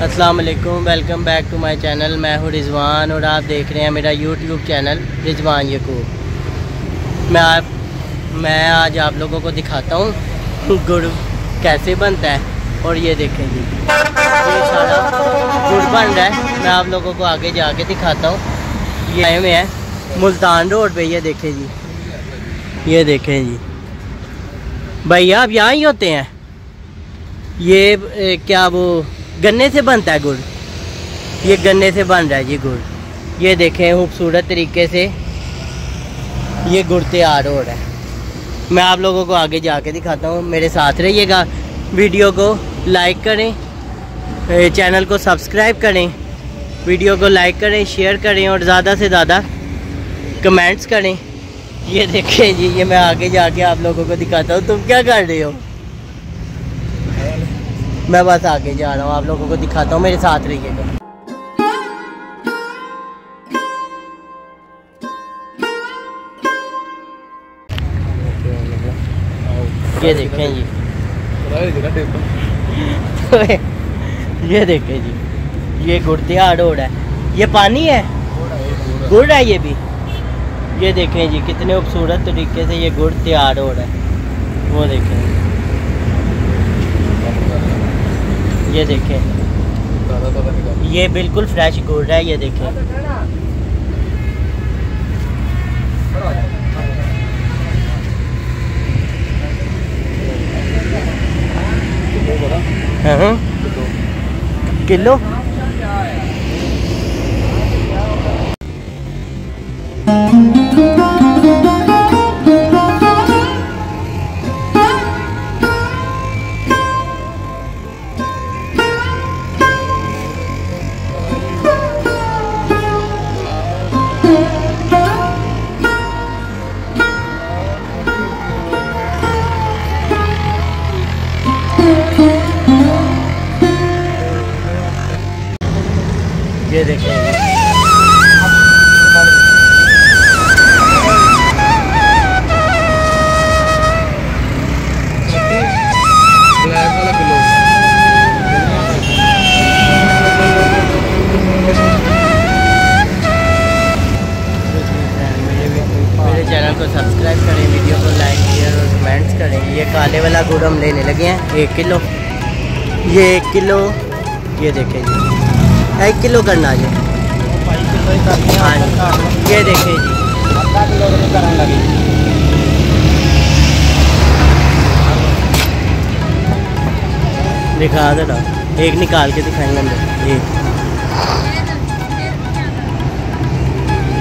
अस्सलाम वालेकुम back to my channel मैं हूँ रिजवान और आप देख रहे हैं मेरा यूट्यूब चैनल रिजवान यकूब। मैं आप मैं आज आप लोगों को दिखाता हूँ गुड़ कैसे बनता है और ये देखें जी। ये सारा गुड़ बन रहा है। मैं आप लोगों को आगे जाके दिखाता हूँ। ये हुए हैं मुल्तान रोड पे ये देखें जी। ये देखें जी। भैया आप यहाँ ही होते हैं? ये ए, क्या वो गन्ने से बनता है गुड़। ये गन्ने से बन रहा है जी गुड़। ये देखें खूबसूरत तरीके से ये गुड़ तैयार हो रहा है। मैं आप लोगों को आगे जाके दिखाता हूँ। मेरे साथ रहिएगा। वीडियो को लाइक करें चैनल को सब्सक्राइब करें, वीडियो को लाइक करें, शेयर करें और ज़्यादा से ज़्यादा कमेंट्स करें। ये देखें जी, ये मैं आगे जाके आप लोगों को दिखाता हूँ। तुम क्या कर रहे हो? मैं बस आगे जा रहा हूँ, आप लोगों को दिखाता हूँ, मेरे साथ रहिएगा। ये देखें जी। ये देखें जी, ये गुड़ तैयार हो रहा है। ये पानी है? गुड़ है ये भी? ये देखें जी, कितने खूबसूरत तरीके से ये गुड़ तैयार हो रहा है। वो देखें। ये देखें। ये बिल्कुल फ्रेश गुड़ है ये देखें। हाँ किलो? ये देखें चैनल को सब्सक्राइब करें, वीडियो को लाइक शेयर और कमेंट्स करें। ये काले वाला गुड़ हम लेने लगे हैं, एक किलो। ये एक किलो। ये देखें जी। एक किलो करना जी ये देखें जी। दिखा दे एक निकाल के दिखाएँगे अंदर। एक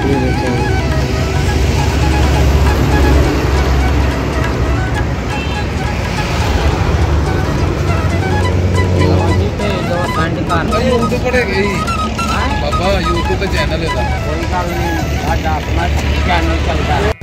ये देखें। पर है। बाबा यूट्यूब पे चैनल है कोई नहीं अपना चैनल चलता है।